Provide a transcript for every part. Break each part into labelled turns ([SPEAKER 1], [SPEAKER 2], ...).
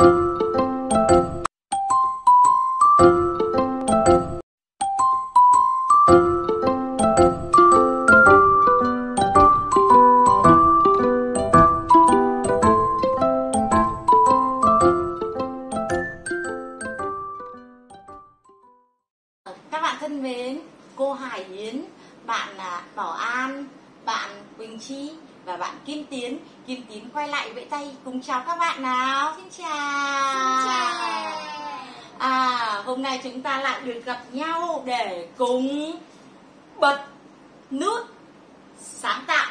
[SPEAKER 1] Các nay chúng ta lại được gặp nhau để cùng bật nút sáng tạo.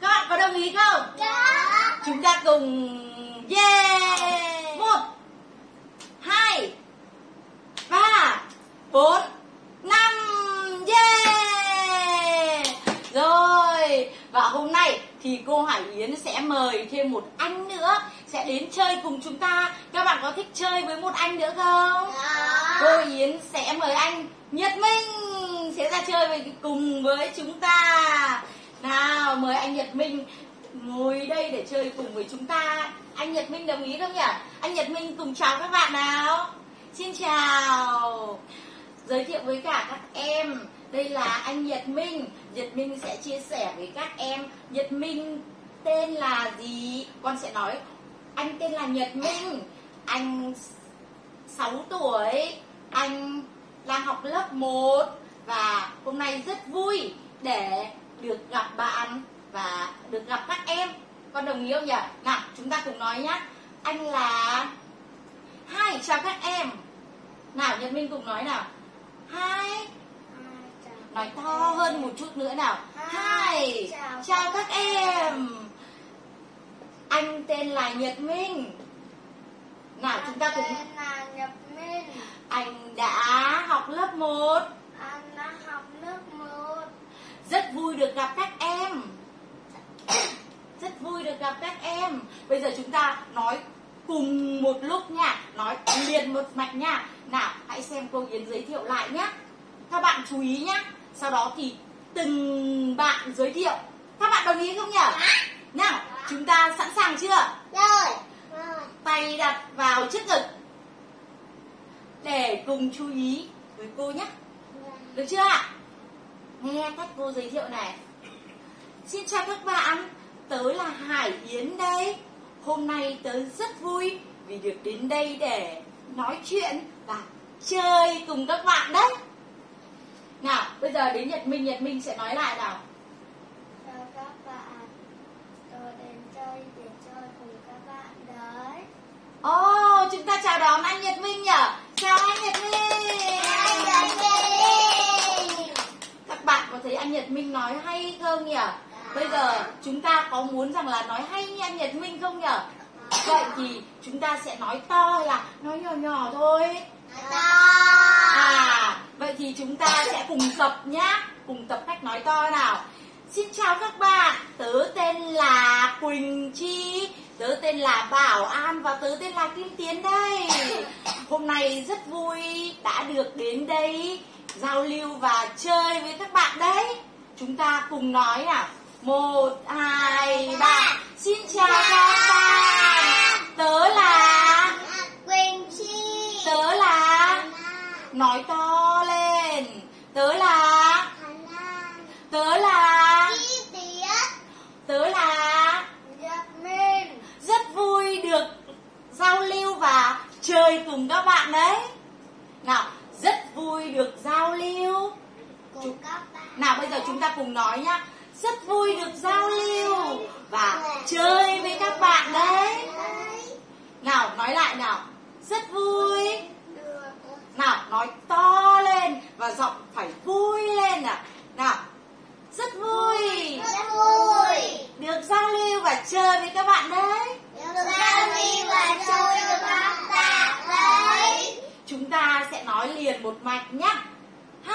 [SPEAKER 1] Các bạn có đồng ý không? Chúng ta cùng yeah! Một, hai, ba, bốn, năm, yeah! Rồi, và hôm nay thì cô Hải Yến sẽ mời thêm một anh nữa sẽ đến chơi cùng chúng ta. Các bạn có thích chơi với một anh nữa không? Cô Yến sẽ mời anh Nhật Minh sẽ ra chơi với cùng với chúng ta. Nào, mời anh Nhật Minh ngồi đây để chơi cùng với chúng ta. Anh Nhật Minh đồng ý không nhỉ? Anh Nhật Minh cùng chào các bạn nào. Xin chào. Giới thiệu với cả các em, đây là anh Nhật Minh. Nhật Minh sẽ chia sẻ với các em. Nhật Minh tên là gì? Con sẽ nói anh tên là Nhật Minh. Anh 6 tuổi, anh đang học lớp 1 và hôm nay rất vui để được gặp bạn và được gặp các em. Con đồng ý không nhỉ? Nào, chúng ta cùng nói nhé. Anh là Hai, chào các em. Nào, Nhật Minh cùng nói nào. Hai, nói to hơn một chút nữa nào. Hai, chào các em. Anh tên là Nhật Minh. Nào, chúng ta cùng
[SPEAKER 2] Tên là Nhật Minh.
[SPEAKER 1] Anh đã học lớp 1
[SPEAKER 2] Anh đã học lớp 1
[SPEAKER 1] Rất vui được gặp các em. Rất vui được gặp các em. Bây giờ chúng ta nói cùng một lúc nha. Nói liền một mạch nha. Nào hãy xem cô Yến giới thiệu lại nhé Các bạn chú ý nhé Sau đó thì từng bạn giới thiệu. Các bạn đồng ý không nhỉ? Nào chúng ta sẵn sàng chưa?
[SPEAKER 2] Rồi. Rồi
[SPEAKER 1] Tay đặt vào trước ngực. Để cùng chú ý với cô nhé. Được chưa ạ? Nghe cách cô giới thiệu này. Xin chào các bạn. Tớ là Hải Yến đây. Hôm nay tớ rất vui Vì được đến đây để nói chuyện Và chơi cùng các bạn đấy Nào bây giờ đến Nhật Minh Nhật Minh sẽ nói lại nào.
[SPEAKER 2] Chào các bạn Tôi đến chơi để chơi cùng các bạn đấy.
[SPEAKER 1] Ồ chúng ta chào đón anh Nhật Minh nhỉ? Chào anh Nhật Minh. Các bạn có thấy anh Nhật Minh nói hay không nhỉ? Bây giờ chúng ta có muốn rằng là nói hay như anh Nhật Minh không nhỉ? Vậy thì chúng ta sẽ nói to hay là nói nhỏ nhỏ thôi? À, vậy thì chúng ta sẽ cùng tập nhá. Cùng tập cách nói to nào. Xin chào các bạn. Tớ tên là Quỳnh Chi. Tớ tên là Bảo An Và tớ tên là Kim Tiến đây. Hôm nay rất vui đã được đến đây Giao lưu và chơi với các bạn đấy. Chúng ta cùng nói nào Một, hai, ba. Xin chào các bạn. Tớ là
[SPEAKER 2] Quỳnh Chi.
[SPEAKER 1] Tớ là Nói to Tớ là Tớ là Tớ là Rất vui được giao lưu và chơi cùng các bạn đấy. Nào, Rất vui được giao lưu.
[SPEAKER 2] Cùng các bạn
[SPEAKER 1] Nào, bây giờ chúng ta cùng nói nhá. Rất vui được giao lưu Và chơi với các bạn đấy. Nào, nói lại nào. Rất vui. Nào, nói to lên Và giọng phải vui lên nào Nào Rất vui.
[SPEAKER 2] Rất vui.
[SPEAKER 1] Được giao lưu và chơi với các bạn đấy.
[SPEAKER 2] Được giao lưu và chơi với các bạn đấy.
[SPEAKER 1] Chúng ta sẽ nói liền một mạch nhé Hi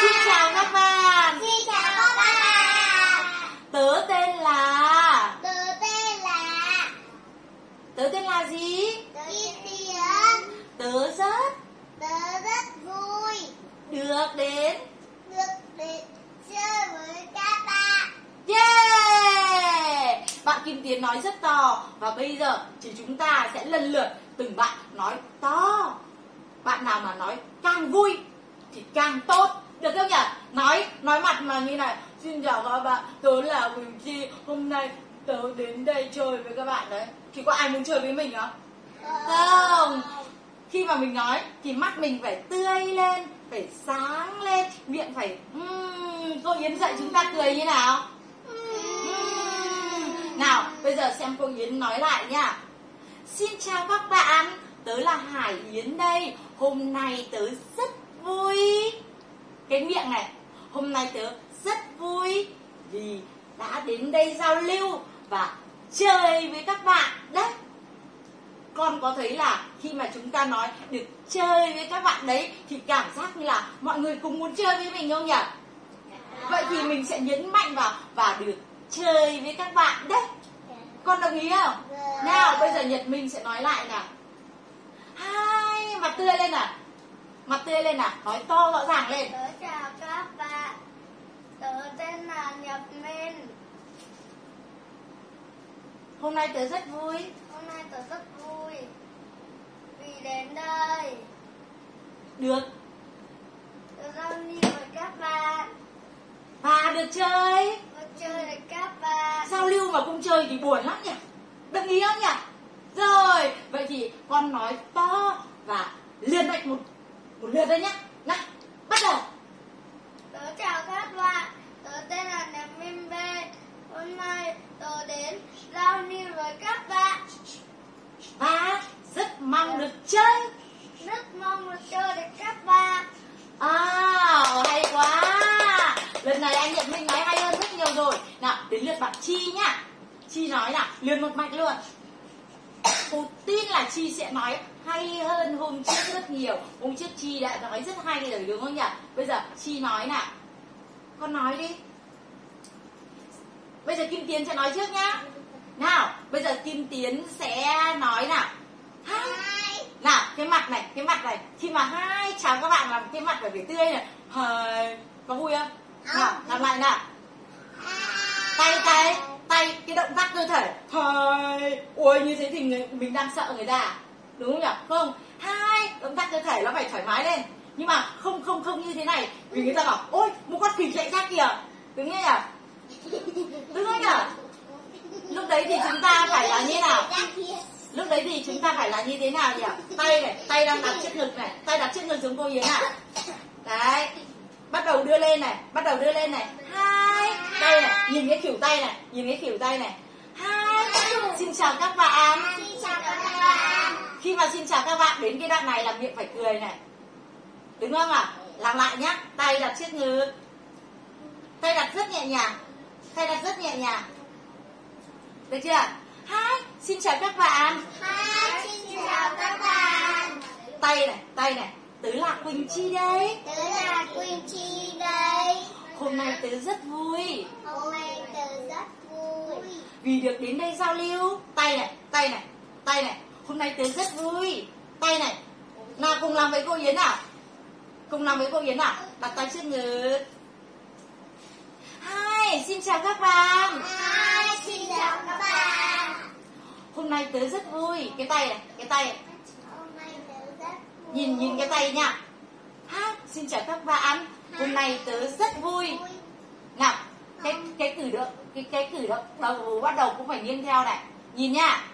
[SPEAKER 1] Xin chào các bạn.
[SPEAKER 2] Xin chào các bạn.
[SPEAKER 1] Tớ tên là
[SPEAKER 2] Tớ tên là
[SPEAKER 1] Tớ tên là gì?
[SPEAKER 2] Kim Tiến
[SPEAKER 1] Tớ rất
[SPEAKER 2] Tớ rất vui
[SPEAKER 1] được đến
[SPEAKER 2] được đến chơi với các bạn
[SPEAKER 1] Yeah Bạn Kim Tiến Tiến nói rất to và bây giờ thì chúng ta sẽ lần lượt từng bạn nói to. Bạn nào mà nói càng vui thì càng tốt. Được không nhỉ? Nói nói mặt mà như này. Xin chào các bạn, tớ là Quỳnh Chi. Hôm nay tớ đến đây chơi với các bạn đấy. Thì có ai muốn chơi với mình không? Không. Khi mà mình nói thì mắt mình phải tươi lên, phải sáng lên, miệng phải um, cô Yến dạy chúng ta cười như nào? Nào, bây giờ xem cô Yến nói lại nha. Xin chào các bạn, tớ là Hải Yến đây. Hôm nay tớ rất vui. Cái miệng này, hôm nay tớ rất vui vì đã đến đây giao lưu và chơi với các bạn đấy. Con có thấy là khi mà chúng ta nói được chơi với các bạn đấy thì cảm giác như là mọi người cùng muốn chơi với mình không nhỉ? Vậy thì mình sẽ nhấn mạnh vào và được chơi với các bạn đấy. Con đồng ý không? Nào bây giờ nhật minh sẽ nói lại nào. Hai mặt tươi lên nào. Mặt tươi lên nào. Nói to rõ ràng lên.
[SPEAKER 2] Tớ chào các bạn. Tớ tên là Nhật Minh.
[SPEAKER 1] Hôm nay tớ rất vui.
[SPEAKER 2] Hôm nay tớ rất vui. Vì đến đây.
[SPEAKER 1] Được.
[SPEAKER 2] Tớ giao lưu với các bạn
[SPEAKER 1] và được chơi.
[SPEAKER 2] Tớ chơi với các bạn.
[SPEAKER 1] Giao lưu mà không chơi thì buồn lắm nhỉ? Đồng ý không nhỉ? Rồi vậy thì con nói to và liên mạch một một lượt đây nhá. Nào bắt đầu
[SPEAKER 2] Tớ chào các bạn Tớ tên là Nhật Minh B Hôm nay tớ đến giao lưu với các bạn
[SPEAKER 1] và rất mong được chơi
[SPEAKER 2] Rất mong được chơi với các bạn
[SPEAKER 1] À, hay quá. Lần này anh Nhật Minh nói hay hơn rất nhiều rồi. Nào, đến lượt bạn Chi nhá. Chi nói nào, liền một mạch luôn. Cô tin là Chi sẽ nói hay hơn hôm trước rất nhiều. Hôm trước Chi đã nói rất hay rồi đúng không nhỉ? Bây giờ Chi nói nào. Con nói đi. Bây giờ Kim Tiến sẽ nói trước nhá. Nào, bây giờ Kim Tiến sẽ nói nào. Hai. Nào, cái mặt này, cái mặt này Khi mà hai chào các bạn làm cái mặt phải phải tươi này Hai Có vui không? Nào, làm lại nào Tay, tay, tay Cái động tác cơ thể Hai Ôi, như thế thì người, mình đang sợ người ta à? Đúng không nhỉ? Không Hai Động tác cơ thể nó phải thoải mái lên. Nhưng mà không, không, không như thế này Vì người ta bảo Ôi, một con khỉ chạy ra kìa. Đúng không nhỉ? Đúng không nhỉ? Lúc đấy thì chúng ta phải là như nào? lúc đấy thì chúng ta phải là như thế nào nhỉ? Tay này tay đang đặt trước ngực này tay đặt trước ngực giống cô yến ạ đấy. Bắt đầu đưa lên này bắt đầu đưa lên này. Hai đây này nhìn cái kiểu tay này nhìn cái kiểu tay này. Hai xin chào các bạn.
[SPEAKER 2] Xin chào các bạn
[SPEAKER 1] khi mà xin chào các bạn đến cái đoạn này là miệng phải cười này. Đúng không ạ? Làm lại nhá. Tay đặt trước ngực. Tay đặt rất nhẹ nhàng. Tay đặt rất nhẹ nhàng. Được chưa? Hai xin chào các bạn.
[SPEAKER 2] Hai, xin chào các bạn.
[SPEAKER 1] Tay này tay này. Tớ là quỳnh chi đây
[SPEAKER 2] Tớ là Quỳnh Chi đây
[SPEAKER 1] hôm nay tớ rất vui.
[SPEAKER 2] Hôm nay tớ rất vui.
[SPEAKER 1] Vì được đến đây giao lưu. Tay này tay này tay này hôm nay tớ rất vui. Tay này nào cùng làm với cô yến nào cùng làm với cô yến nào đặt tay trước ngực. Hai xin chào các bạn.
[SPEAKER 2] Hai, xin chào các bạn.
[SPEAKER 1] Hôm nay tớ rất vui. Cái tay này cái tay này.
[SPEAKER 2] Hôm nay tớ rất vui.
[SPEAKER 1] Nhìn nhìn cái tay nha. Ha xin chào các bạn. Hôm nay tớ rất vui. Nào cái cái cử động cái cái cử động đầu bắt đầu cũng phải nghiêng theo này. Nhìn nha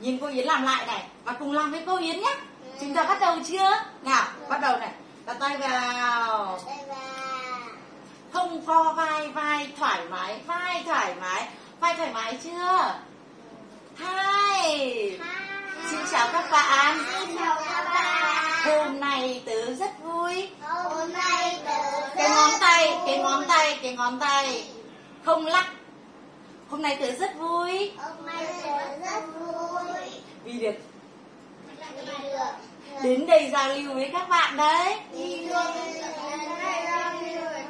[SPEAKER 1] nhìn cô yến làm lại này và cùng làm với cô yến nhé chúng ta bắt đầu chưa? Nào bắt đầu này. Đặt tay vào.
[SPEAKER 2] Đây là
[SPEAKER 1] không co vai vai thoải mái vai thoải mái. Vai thoải mái chưa? Hai. Xin chào các bạn.
[SPEAKER 2] Xin chào các bạn.
[SPEAKER 1] Hôm nay tớ rất vui.
[SPEAKER 2] Hôm nay tớ
[SPEAKER 1] cái ngón tay cái ngón tay cái ngón tay. Không lắc hôm nay tớ rất vui.
[SPEAKER 2] Hôm nay tớ rất vui.
[SPEAKER 1] Vì được. Đến đây giao lưu với các bạn đấy.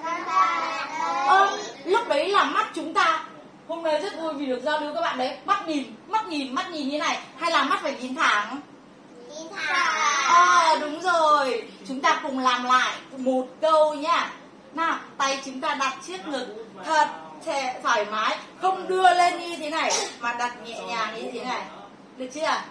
[SPEAKER 2] Bạn
[SPEAKER 1] ơ lúc đấy là mắt chúng ta. Hôm nay rất vui vì được giao lưu các bạn đấy. Mắt nhìn mắt nhìn mắt nhìn như này. Hay là mắt phải nhìn thẳng?
[SPEAKER 2] Nhìn thẳng.
[SPEAKER 1] À đúng rồi. Chúng ta cùng làm lại một câu nhá nào tay chúng ta đặt trước ngực thật thoải mái không đưa lên như thế này mà đặt nhẹ nhàng như thế này. Được chưa?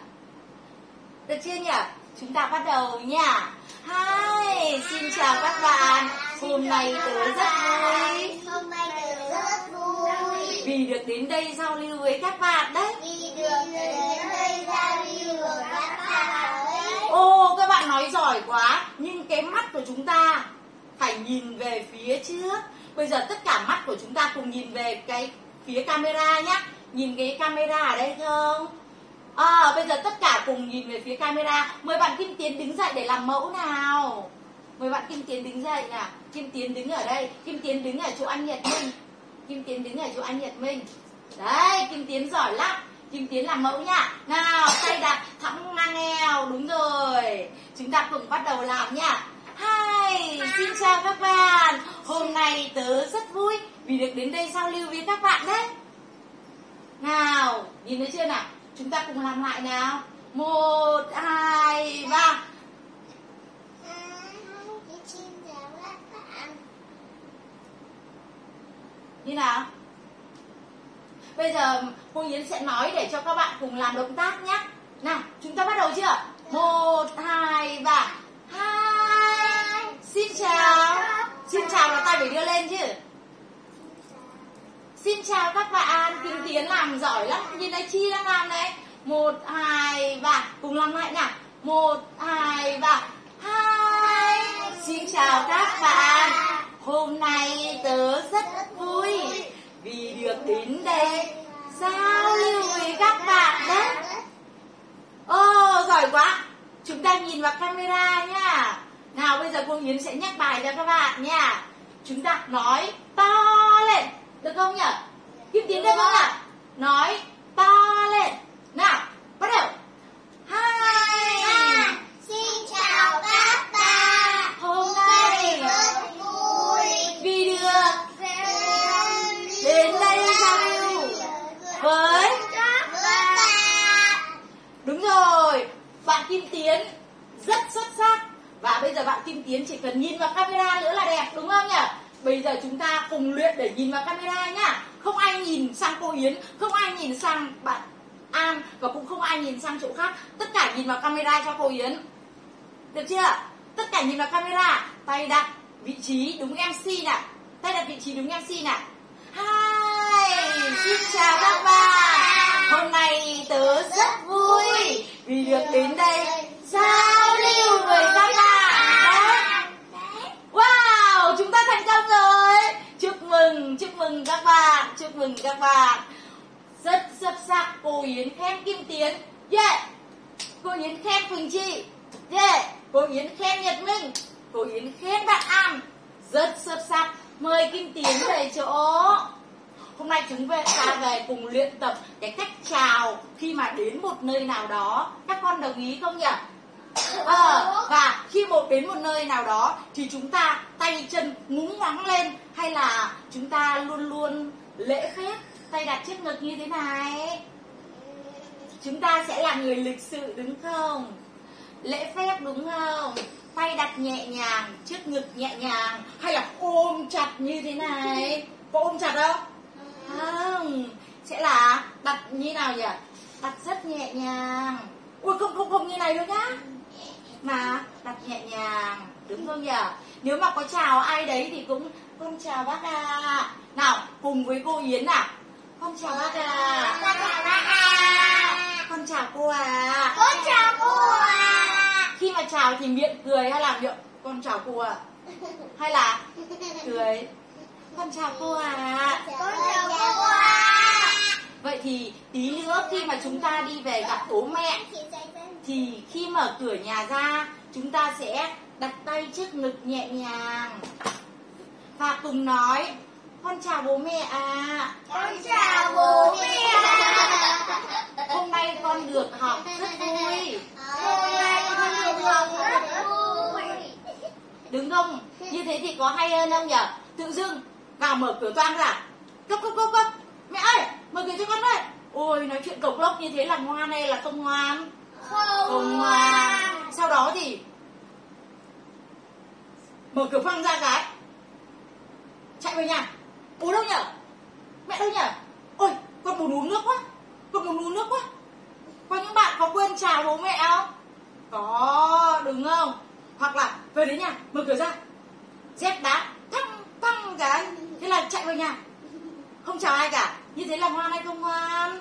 [SPEAKER 1] Được chưa nhỉ? Chúng ta bắt đầu nha. Hi, xin chào các bạn. Hôm nay tớ rất vui.
[SPEAKER 2] Hôm nay tớ rất vui.
[SPEAKER 1] Vì được đến đây giao lưu với các bạn đấy.
[SPEAKER 2] Vì được đến đây giao lưu với các bạn.
[SPEAKER 1] Ồ, các bạn nói giỏi quá. Nhưng cái mắt của chúng ta phải nhìn về phía trước Bây giờ tất cả mắt của chúng ta cùng nhìn về cái phía camera nhá. Nhìn cái camera ở đây không? À, ờ, bây giờ tất cả cùng nhìn về phía camera. Mời bạn Kim Tiến đứng dậy để làm mẫu nào. Mời bạn Kim Tiến đứng dậy nào Kim Tiến đứng ở đây. Kim Tiến đứng ở chỗ anh Nhật Minh. Kim Tiến đứng ở chỗ anh Nhật Minh. Đấy, Kim Tiến giỏi lắm. Kim Tiến làm mẫu nha Nào, tay đặt thẳng ngang eo. Đúng rồi. Chúng ta cùng bắt đầu làm nha Hi, xin chào các bạn. Hôm nay tớ rất vui Vì được đến đây giao lưu với các bạn đấy. Nào, nhìn thấy chưa nào? Chúng ta cùng làm lại nào. Một, hai, ba. Như nào? Bây giờ cô Yến sẽ nói để cho các bạn cùng làm động tác nhé Nào, chúng ta bắt đầu chưa? Một, hai, ba. Hai. Xin chào. Xin chào là tay phải đưa lên chứ. Xin chào các bạn. Kim Tiến làm giỏi lắm. Nhìn thấy Chi đang làm đấy. Một, hai, ba. Cùng làm lại nào Một, hai, ba. Hai. Xin chào các bạn. Hôm nay tớ rất vui Vì được đến đây. Giao lưu với các bạn đấy. Ồ, giỏi quá. Chúng ta nhìn vào camera nha. Nào bây giờ cô Yến sẽ nhắc bài cho các bạn nha Chúng ta nói to lên Được không nhỉ? Kim Tiến được không ạ? Nói to lên Nào, biến. Không ai nhìn sang bạn An Và cũng không ai nhìn sang chỗ khác. Tất cả nhìn vào camera cho cô Yến. Được chưa? Tất cả nhìn vào camera. Tay đặt vị trí đúng MC nè. Tay đặt vị trí đúng MC nè. Hi, xin chào các bạn. Hôm nay tớ rất vui Vì được đến đây giao lưu với các bạn Đấy. Wow, chúng ta thành công rồi Chúc mừng, chúc mừng các bạn Chúc mừng các bạn. Rất xuất sắc Cô Yến khen Kim Tiến. Yeah. Cô Yến khen Quỳnh Chi Yeah. Cô Yến khen Nhật Minh. Cô Yến khen bạn An. Rất xuất sắc. Mời Kim Tiến về chỗ. Hôm nay chúng về ta về cùng luyện tập cái cách chào khi mà đến một nơi nào đó. Các con đồng ý không nhỉ? Ờ, và khi một đến một nơi nào đó thì chúng ta tay chân ngúng ngoắng lên hay là chúng ta luôn luôn lễ phép tay đặt trước ngực như thế này. Chúng ta sẽ là người lịch sự đúng không? Lễ phép đúng không? Tay đặt nhẹ nhàng, trước ngực nhẹ nhàng hay là ôm chặt như thế này. Có ôm chặt không? Không, sẽ là đặt như nào nhỉ? Đặt rất nhẹ nhàng. Ui không không không như này đâu nhá. Mà đặt nhẹ nhàng, đúng không nhỉ? Nếu mà có chào ai đấy thì cũng con chào bác à. Nào, cùng với cô Yến nào. Con chào bác à.
[SPEAKER 2] Con chào bác à
[SPEAKER 1] Con chào cô à.
[SPEAKER 2] Con chào cô à
[SPEAKER 1] Khi mà chào thì miệng cười hay là miệng con chào cô à? Hay là cười? Con chào cô à.
[SPEAKER 2] Con chào cô à
[SPEAKER 1] Vậy thì tí nữa khi mà chúng ta đi về gặp bố mẹ thì khi mở cửa nhà ra chúng ta sẽ đặt tay trước ngực nhẹ nhàng. Và cùng nói con chào bố mẹ à
[SPEAKER 2] Con chào bố mẹ
[SPEAKER 1] hôm nay con được học rất vui.
[SPEAKER 2] Hôm nay con được học rất vui.
[SPEAKER 1] Đúng không? Như thế thì có hay hơn không nhỉ? Tự dưng vào mở cửa toang ra. Cốc cốc cốc cốc mẹ ơi mở cửa cho con ơi. Ôi nói chuyện cộc lốc như thế là ngoan hay là không ngoan
[SPEAKER 2] Không ngoan
[SPEAKER 1] sau đó thì mở cửa phăng ra cái. Chạy về nhà. Bố đâu nhở? Mẹ đâu nhỉ ôi con muốn uống nước quá. Con muốn uống nước quá. Có những bạn có quên chào bố mẹ không? Có đúng không? Hoặc là về đến nhà mở cửa ra. Dép đá thăng thăng cái. Thế là chạy vào nhà. Không chào ai cả. Như thế là ngoan hay không ngoan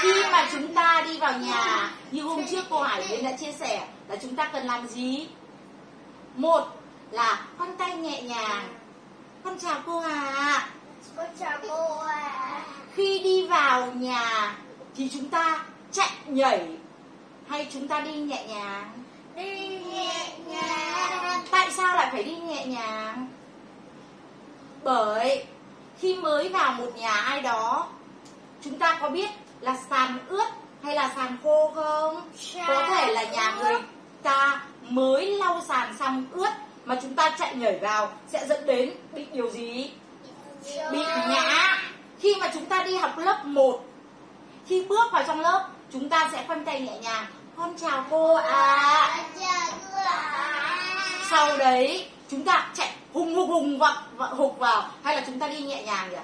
[SPEAKER 1] khi mà chúng ta đi vào nhà như hôm trước cô Hải Yến đã chia sẻ là chúng ta cần làm gì? Một là khoanh tay nhẹ nhàng. Con chào cô à
[SPEAKER 2] con chào cô ạ.
[SPEAKER 1] Khi đi vào nhà thì chúng ta chạy nhảy hay chúng ta đi nhẹ nhàng?
[SPEAKER 2] Đi nhẹ nhàng.
[SPEAKER 1] Tại sao lại phải đi nhẹ nhàng? Bởi khi mới vào một nhà ai đó chúng ta có biết là sàn ướt hay là sàn khô không? Có thể là nhà người ta mới lau sàn xong ướt mà chúng ta chạy nhảy vào sẽ dẫn đến bị điều gì? Bị ngã khi mà chúng ta đi học lớp 1 khi bước vào trong lớp chúng ta sẽ khoanh tay nhẹ nhàng. Con chào cô à
[SPEAKER 2] ạ.
[SPEAKER 1] Sau đấy chúng ta chạy hùng hục hùng vặn hục vào hay là chúng ta đi nhẹ nhàng nhỉ?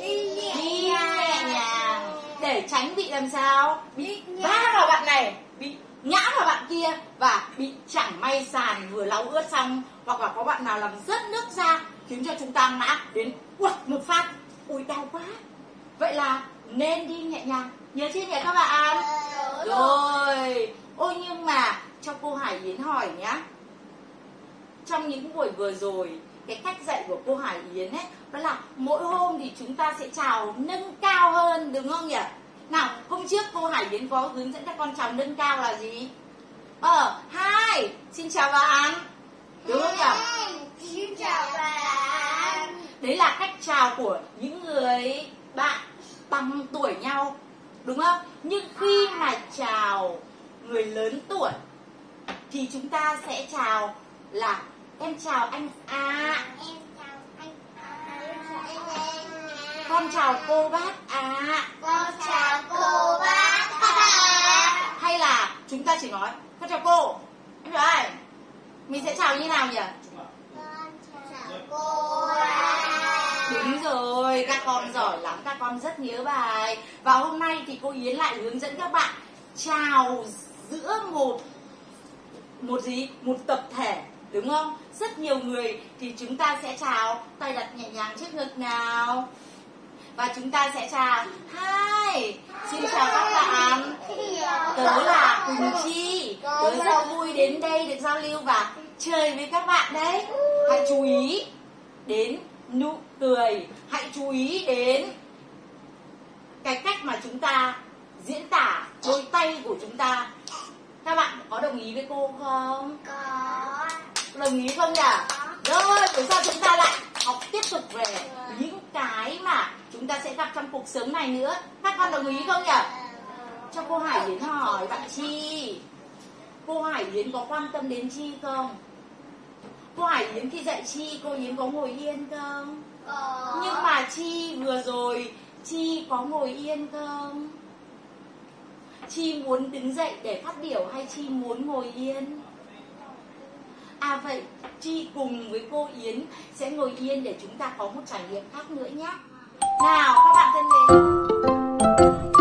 [SPEAKER 2] Đi nhẹ
[SPEAKER 1] đi nhẹ nhàng để tránh bị làm sao? Bị va vào bạn này bị ngã vào bạn kia và bị chẳng may sàn vừa lau ướt xong. Hoặc là có bạn nào làm rớt nước ra khiến cho chúng ta ngã đến quật một phát. Ui đau quá. Vậy là nên đi nhẹ nhàng. Nhớ chưa nhỉ các bạn. Rồi. Ôi nhưng mà cho cô Hải Yến hỏi nhá. Trong những buổi vừa rồi cái cách dạy của cô Hải Yến ấy đó là mỗi hôm thì chúng ta sẽ chào nâng cao hơn đúng không nhỉ? Nào hôm trước cô Hải Yến có hướng dẫn các con chào nâng cao là gì? Ờ hai xin chào bạn đúng không nhỉ?
[SPEAKER 2] Xin chào bạn
[SPEAKER 1] đấy là cách chào của những người bạn bằng tuổi nhau đúng không? Nhưng khi mà chào người lớn tuổi thì chúng ta sẽ chào là em chào anh A
[SPEAKER 2] em chào anh à.
[SPEAKER 1] con chào cô bác A
[SPEAKER 2] con chào cô bác ạ
[SPEAKER 1] hay là chúng ta chỉ nói con chào cô em chào ai mình sẽ chào như nào nhỉ
[SPEAKER 2] con chào cô ạ
[SPEAKER 1] Đúng rồi, các con giỏi lắm, các con rất nhớ bài. Và hôm nay thì cô Yến lại hướng dẫn các bạn chào giữa một một gì? Một tập thể, đúng không? Rất nhiều người thì chúng ta sẽ chào tay đặt nhẹ nhàng trước ngực nào. Và chúng ta sẽ chào Hi, xin chào các bạn. Tớ là Quỳnh Chi, tớ rất vui đến đây được giao lưu và chơi với các bạn đấy. Hãy chú ý đến nụ cười hãy chú ý đến cái cách mà chúng ta diễn tả đôi tay của chúng ta các bạn có đồng ý với cô không
[SPEAKER 2] có
[SPEAKER 1] đồng ý không nhỉ? Rồi buổi sau chúng ta lại học tiếp tục về những cái mà chúng ta sẽ gặp trong cuộc sống này nữa? Các con đồng ý không nhỉ? Cho cô Hải Yến hỏi, bạn Chi. Cô Hải Yến có quan tâm đến Chi không? Cô Hải Yến khi dạy Chi, cô Yến có ngồi yên không?
[SPEAKER 2] Có
[SPEAKER 1] nhưng mà Chi vừa rồi, Chi có ngồi yên không? Chi muốn đứng dậy để phát biểu hay Chi muốn ngồi yên? À vậy Chi cùng với cô Yến sẽ ngồi yên để chúng ta có một trải nghiệm khác nữa nhé. Nào, các bạn thân mến.